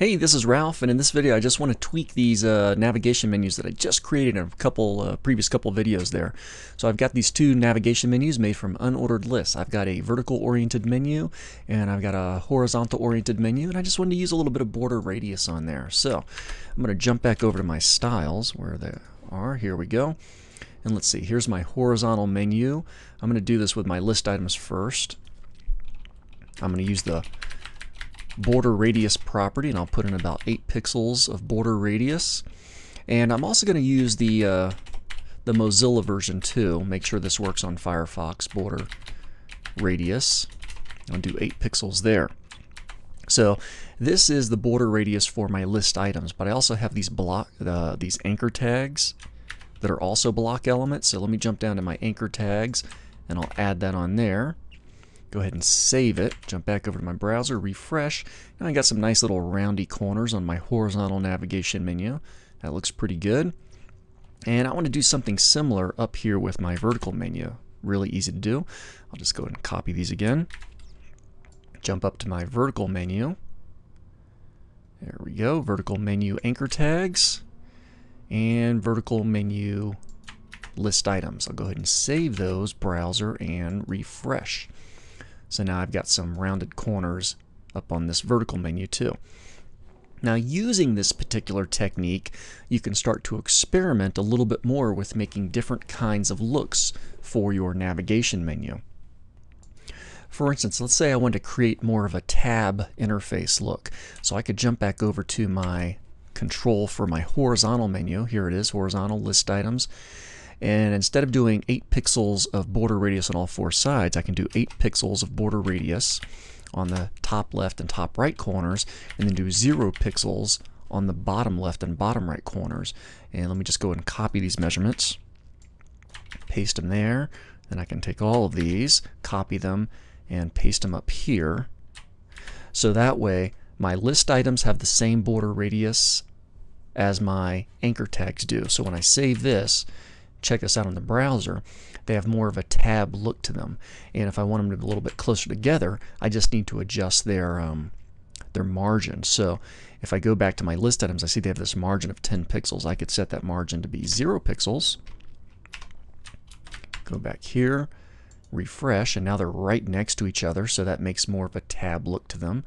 Hey, this is Ralph, and in this video I just want to tweak these uh, navigation menus that I just created in a couple uh, previous couple videos there. So I've got these two navigation menus made from unordered lists. I've got a vertical oriented menu and I've got a horizontal oriented menu, and I just wanted to use a little bit of border radius on there. So I'm going to jump back over to my styles where they are. Here we go. And let's see, here's my horizontal menu. I'm going to do this with my list items first. I'm going to use the border radius property and I'll put in about 8 pixels of border radius. And I'm also going to use the uh, the Mozilla version too make sure this works on Firefox border radius. I'll do 8 pixels there. So this is the border radius for my list items but I also have these block uh, these anchor tags that are also block elements. So let me jump down to my anchor tags and I'll add that on there Go ahead and save it. Jump back over to my browser, refresh. Now I got some nice little roundy corners on my horizontal navigation menu. That looks pretty good. And I want to do something similar up here with my vertical menu. Really easy to do. I'll just go ahead and copy these again. Jump up to my vertical menu. There we go. Vertical menu anchor tags. And vertical menu list items. I'll go ahead and save those, browser, and refresh. So now I've got some rounded corners up on this vertical menu too. Now using this particular technique, you can start to experiment a little bit more with making different kinds of looks for your navigation menu. For instance, let's say I want to create more of a tab interface look. So I could jump back over to my control for my horizontal menu. Here it is, horizontal list items. And instead of doing 8 pixels of border radius on all four sides, I can do 8 pixels of border radius on the top left and top right corners, and then do 0 pixels on the bottom left and bottom right corners. And let me just go and copy these measurements, paste them there. Then I can take all of these, copy them, and paste them up here. So that way, my list items have the same border radius as my anchor tags do. So when I save this, check this out on the browser, they have more of a tab look to them. And if I want them to be a little bit closer together, I just need to adjust their um, their margin. So if I go back to my list items, I see they have this margin of 10 pixels. I could set that margin to be 0 pixels. Go back here, refresh, and now they're right next to each other, so that makes more of a tab look to them.